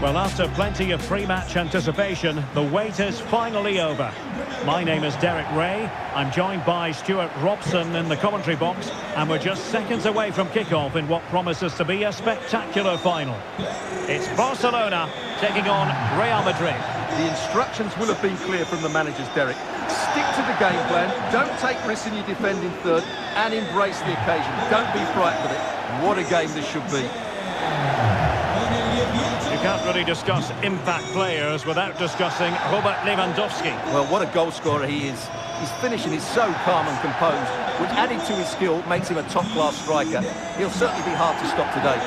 Well, after plenty of pre-match anticipation, the wait is finally over. My name is Derek Ray. I'm joined by Stuart Robson in the commentary box, and we're just seconds away from kickoff in what promises to be a spectacular final. It's Barcelona taking on Real Madrid. The instructions will have been clear from the managers, Derek. Stick to the game plan, don't take risks in your defending third, and embrace the occasion. Don't be frightened of it. What a game this should be. You can't really discuss impact players without discussing Robert Lewandowski. Well, what a goal scorer he is. His finishing is so calm and composed, which added to his skill makes him a top-class striker. He'll certainly be hard to stop today.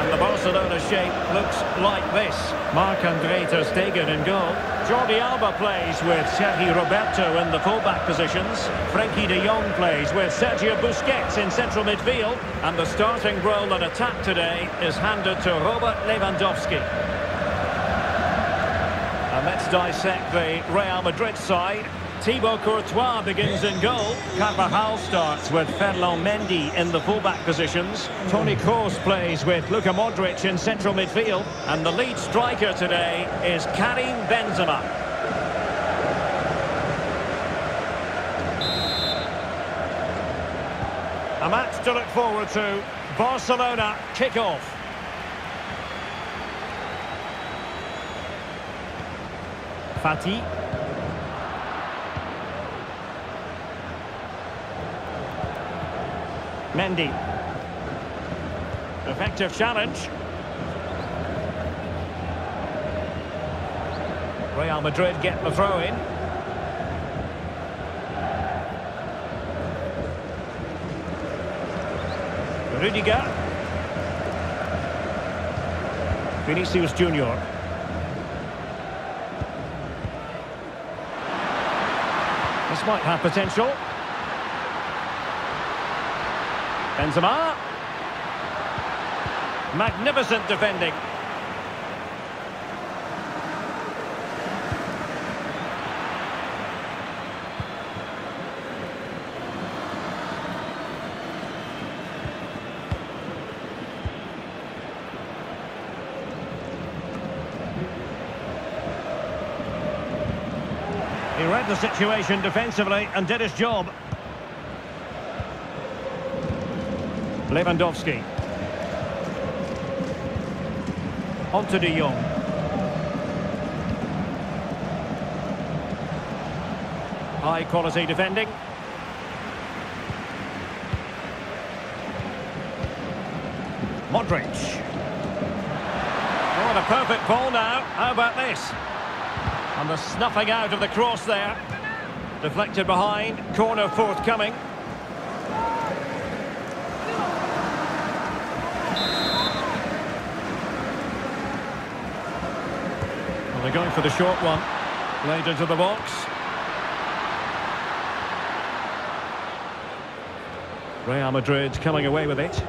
And the Barcelona shape looks like this. Marc-Andre Ter Stegen in goal. Jordi Alba plays with Sergi Roberto in the fullback positions. Frenkie de Jong plays with Sergio Busquets in central midfield. And the starting role in attack today is handed to Robert Lewandowski. And let's dissect the Real Madrid side. Thibaut Courtois begins in goal. Carvajal starts with Ferland Mendy in the fullback positions. Toni Kroos plays with Luka Modric in central midfield. And the lead striker today is Karim Benzema. A match to look forward to. Barcelona kick-off. Fati. Mendy. Effective challenge. Real Madrid get the throw in. Rudiger. Vinicius Junior. This might have potential. Benzema. Magnificent defending. He read the situation defensively and did his job. Lewandowski. On to De Jong. High quality defending. Modric. What a perfect ball now. How about this? And the snuffing out of the cross there. Deflected behind. Corner forthcoming. They're going for the short one. Laid into the box. Real Madrid coming away with it.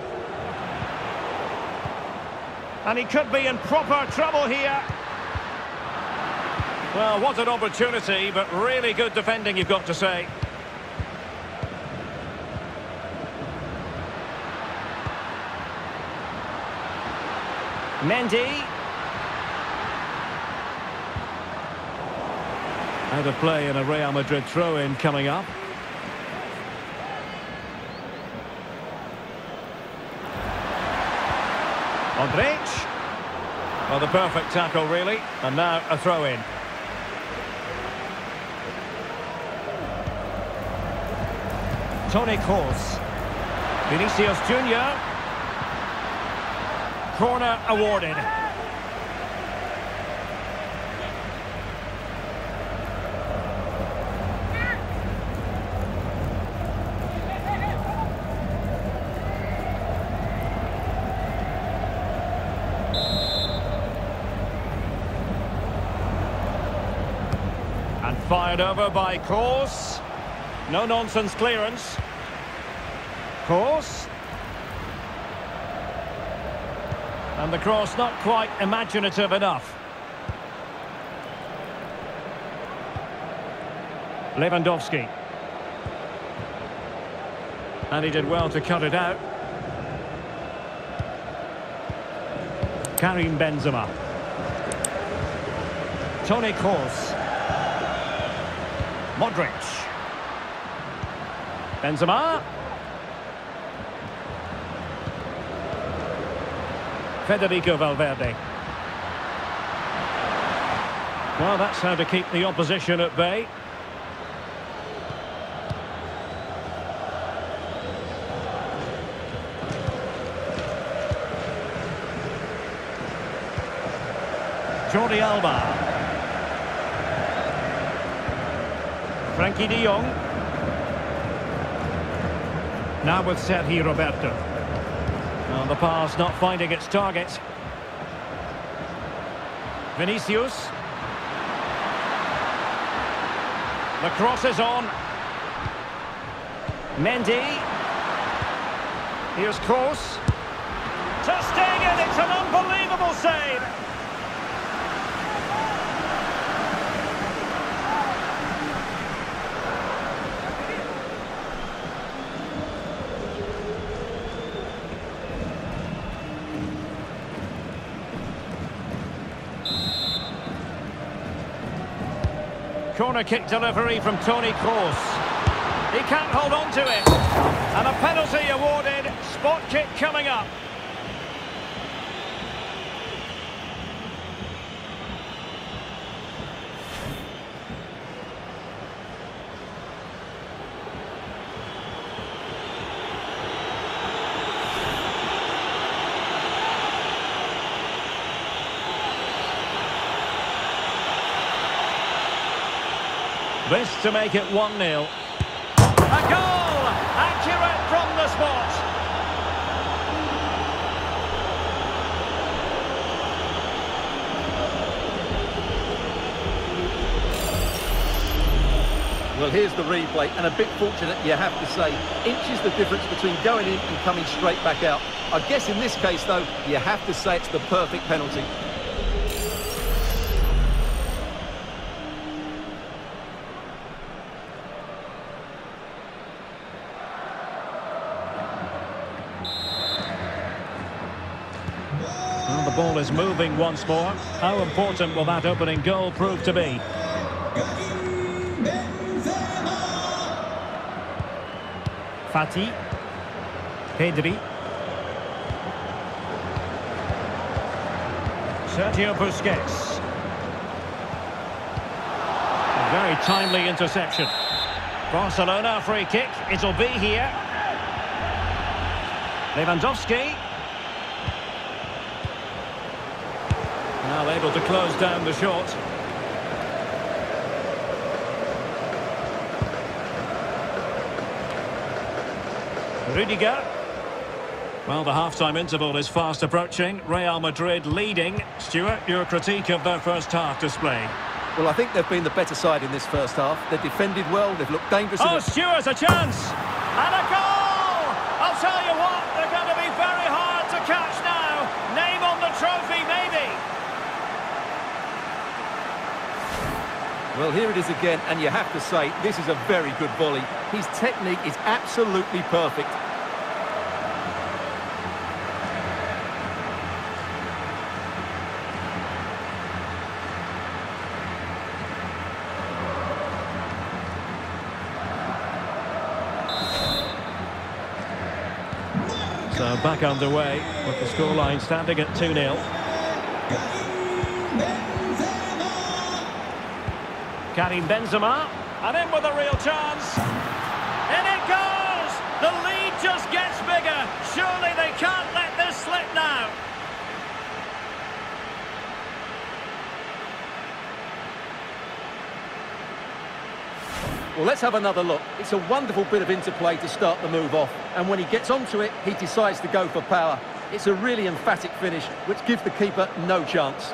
And he could be in proper trouble here. Well, what an opportunity, but really good defending, you've got to say. Mendy. Out of play and a Real Madrid throw-in coming up. Modric. Well, the perfect tackle, really. And now a throw-in. Toni Kroos. Vinicius Junior. Corner awarded. Over by Course. No nonsense clearance. Course. And the cross not quite imaginative enough. Lewandowski. And he did well to cut it out. Karim Benzema. Toni Kroos. Modric. Benzema. Federico Valverde. Well, that's how to keep the opposition at bay. Jordi Alba. Frenkie de Jong. Now with Sergi Roberto. Well, the pass not finding its target. Vinicius. The cross is on. Mendy. Here's Kroos. Ter Stegen, it's an unbelievable save. Corner kick delivery from Toni Kroos. He can't hold on to it. And a penalty awarded. Spot kick coming up. This to make it 1-0. A goal! Accurate from the spot. Well, here's the replay, and a bit fortunate, you have to say. Inches the difference between going in and coming straight back out. I guess in this case, though, you have to say it's the perfect penalty. Well, the is moving once more. How important will that opening goal prove to be? Fati. Pedri. Sergio Busquets. A very timely interception. Barcelona free kick. It'll be here. Lewandowski. Now able to close down the shot. Rudiger. Well, the half-time interval is fast approaching. Real Madrid leading. Stuart, your critique of their first half display. Well, I think they've been the better side in this first half. They've defended well, they've looked dangerous. Oh, Stuart, a chance! And a goal! I'll tell you what, they're going to be very hard to catch now. Name on the trophy, maybe. Well, here it is again, and you have to say, this is a very good volley. His technique is absolutely perfect. So back underway with the scoreline standing at 2-0. Karim Benzema, and in with a real chance. In it goes! The lead just gets bigger. Surely they can't let this slip now. Well, let's have another look. It's a wonderful bit of interplay to start the move off. And when he gets onto it, he decides to go for power. It's a really emphatic finish, which gives the keeper no chance.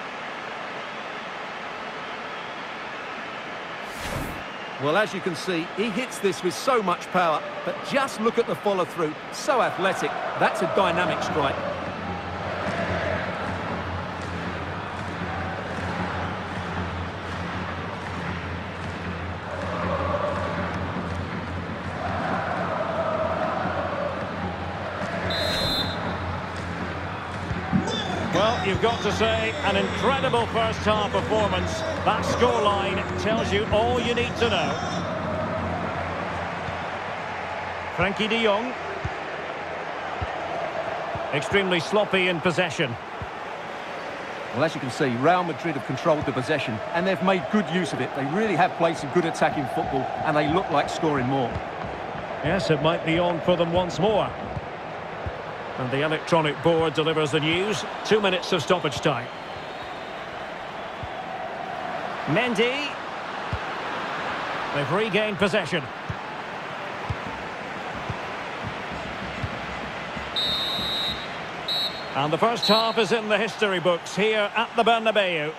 Well, as you can see, he hits this with so much power, but just look at the follow-through. So athletic. That's a dynamic strike. You've got to say, an incredible first-half performance. That scoreline tells you all you need to know. Frenkie de Jong. Extremely sloppy in possession. Well, as you can see, Real Madrid have controlled the possession, and they've made good use of it. They really have played some good attacking football, and they look like scoring more. Yes, it might be on for them once more. And the electronic board delivers the news. Two minutes of stoppage time. Mendy. They've regained possession. And the first half is in the history books here at the Bernabeu.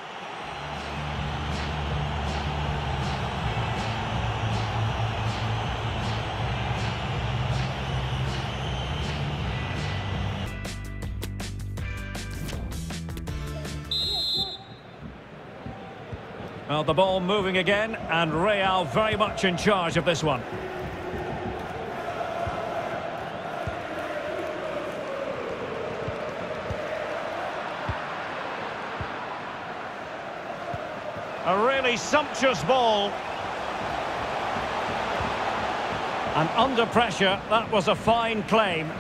The ball moving again, and Real very much in charge of this one. A really sumptuous ball. And under pressure, that was a fine claim.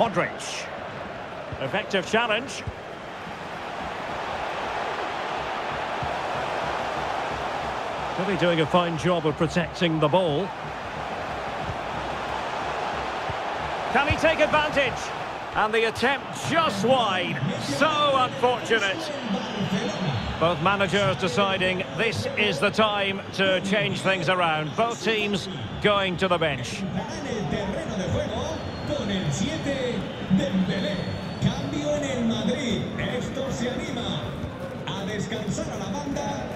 Modric. Effective challenge. Really doing a fine job of protecting the ball. Can he take advantage? And the attempt just wide. So unfortunate. Both managers deciding this is the time to change things around. Both teams going to the bench. A a la banda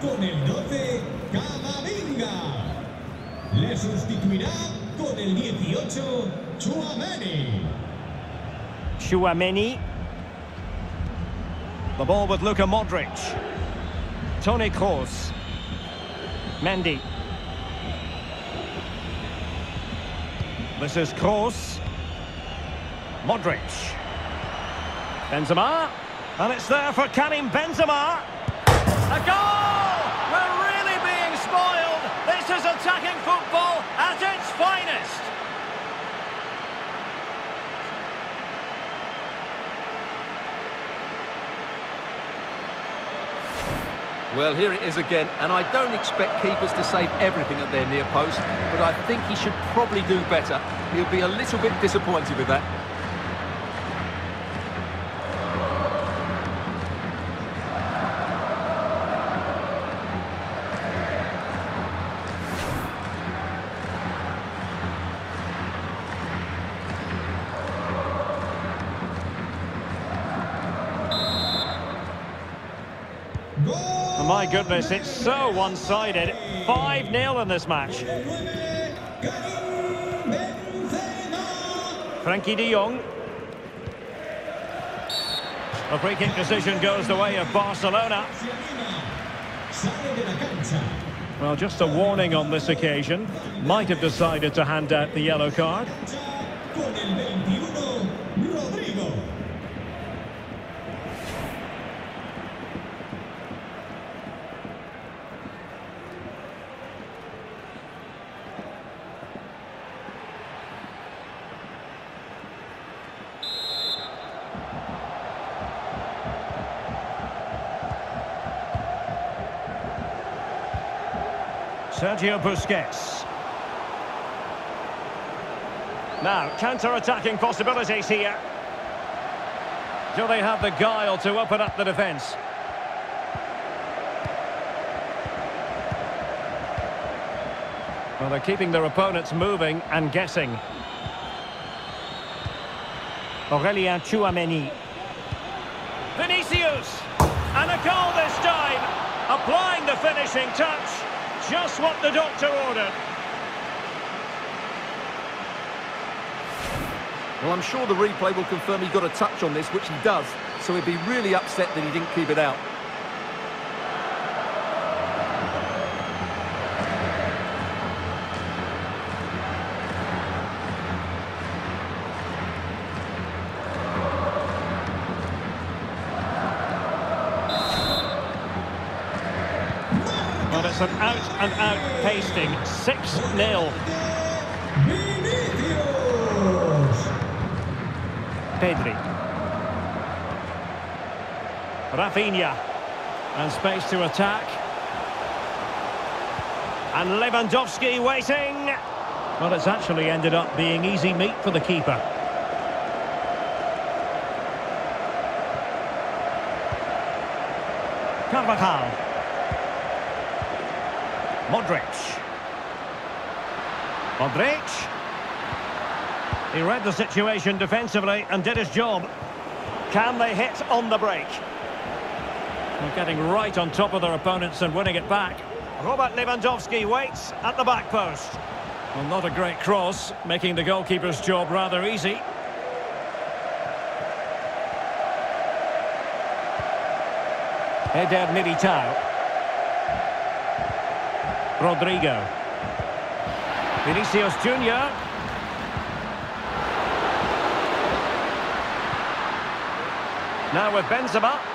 con el 12 Camavinga. Le sustituirá con el 18 Tchouameni. Tchouameni. The ball with Luka Modric. Toni Kroos. Mendy. This is Kroos. Modric. Benzema. And it's there for Karim Benzema. A goal! We're really being spoiled. This is attacking football at its finest. Well, here it is again, and I don't expect keepers to save everything at their near post, but I think he should probably do better. He'll be a little bit disappointed with that. Oh, my goodness, it's so one-sided. 5-0 in this match. Frenkie de Jong. A free kick decision goes the way of Barcelona. Well, just a warning on this occasion. Might have decided to hand out the yellow card. Sergio Busquets. Now, counter-attacking possibilities here. Do they have the guile to open up the defence? Well, they're keeping their opponents moving and guessing. Aurelien Tchouameni. Vinicius! And a goal this time! Applying the finishing touch. Just what the doctor ordered. Well, I'm sure the replay will confirm he got a touch on this, which he does, so he'd be really upset that he didn't keep it out. Well, it's an out-and-out pasting. 6-0. Pedri. Rafinha. And space to attack. And Lewandowski waiting. Well, it's actually ended up being easy meat for the keeper. Carvajal. Modric. Modric. He read the situation defensively and did his job. Can they hit on the break? They're getting right on top of their opponents and winning it back. Robert Lewandowski waits at the back post. Well, not a great cross, making the goalkeeper's job rather easy. Eder Militao. Rodrygo. Vinicius Junior. Now with Benzema.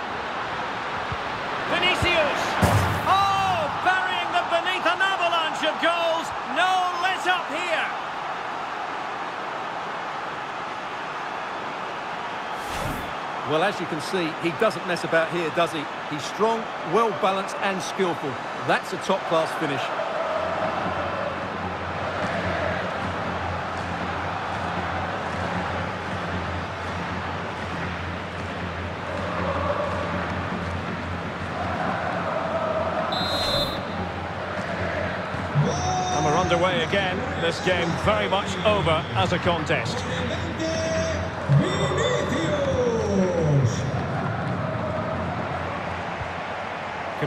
Well, as you can see, he doesn't mess about here, does he? He's strong, well-balanced and skillful. That's a top-class finish. And we're underway again. This game very much over as a contest.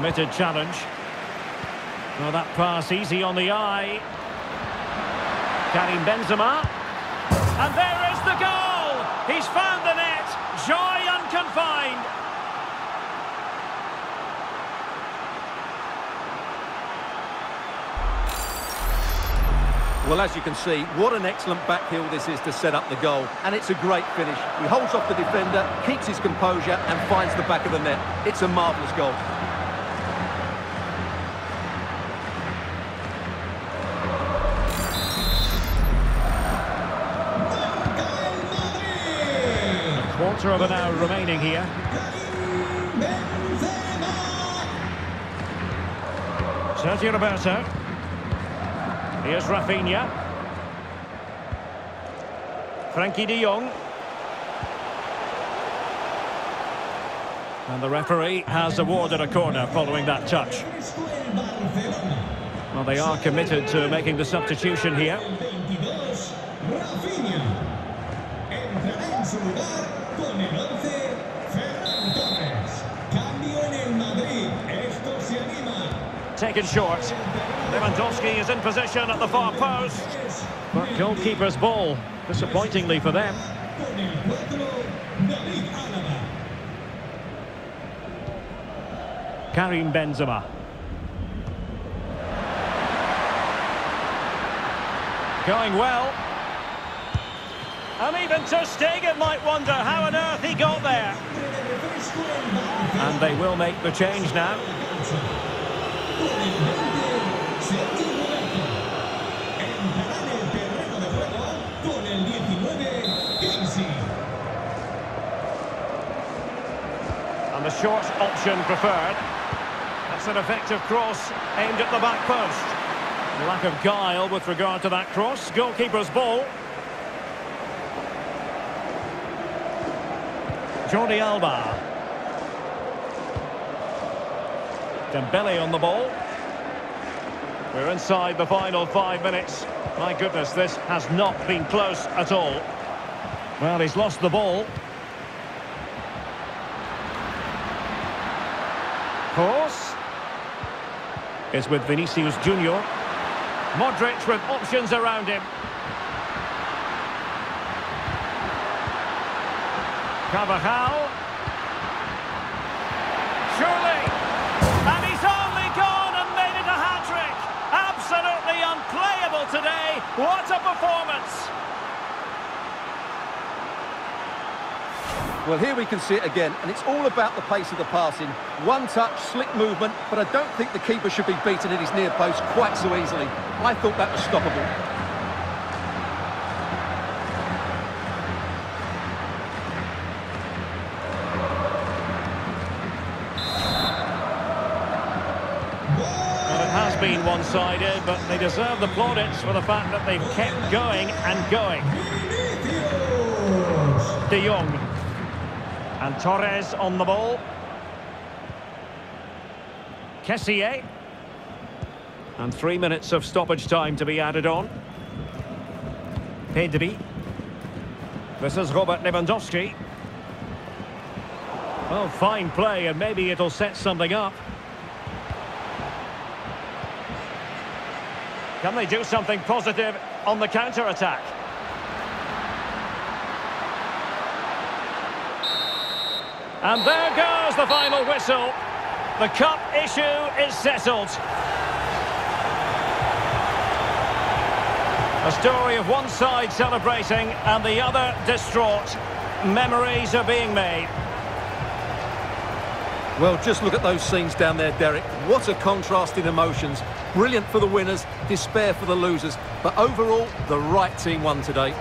Committed challenge. Well, that pass easy on the eye. Karim Benzema. And there is the goal! He's found the net. Joy unconfined. Well, as you can see, what an excellent back heel this is to set up the goal. And it's a great finish. He holds off the defender, keeps his composure and finds the back of the net. It's a marvellous goal. Quarter of an hour remaining here. Sergio Roberto. Here's Rafinha. Frenkie de Jong. And the referee has awarded a corner following that touch. Well, they are committed to making the substitution here. Taken short. Lewandowski is in position at the far post. But goalkeeper's ball, disappointingly for them. Con el 4, David Alaba. Karim Benzema. Going well. And even Ter Stegen might wonder how on earth he got there. And they will make the change now. And the short option preferred. That's an effective cross aimed at the back post. Lack of guile with regard to that cross. Goalkeeper's ball. Jordi Alba. Dembele on the ball. We're inside the final five minutes. My goodness, this has not been close at all. Well, he's lost the ball. Course. Is with Vinicius Junior. Modric with options around him. Carvajal. Today. What a performance. Well, here we can see it again, and it's all about the pace of the passing. One touch, slick movement, but I don't think the keeper should be beaten in his near post quite so easily. I thought that was stoppable. Well, it has been but they deserve the plaudits for the fact that they've kept going and going. De Jong. And Torres on the ball. Kessié. And three minutes of stoppage time to be added on. Pedri. This is Robert Lewandowski. Well, fine play, and maybe it'll set something up. Can they do something positive on the counter-attack? And there goes the final whistle. The cup issue is settled. A story of one side celebrating and the other distraught. Memories are being made. Well, just look at those scenes down there, Derek. What a contrast in emotions. Brilliant for the winners, despair for the losers. But overall, the right team won today.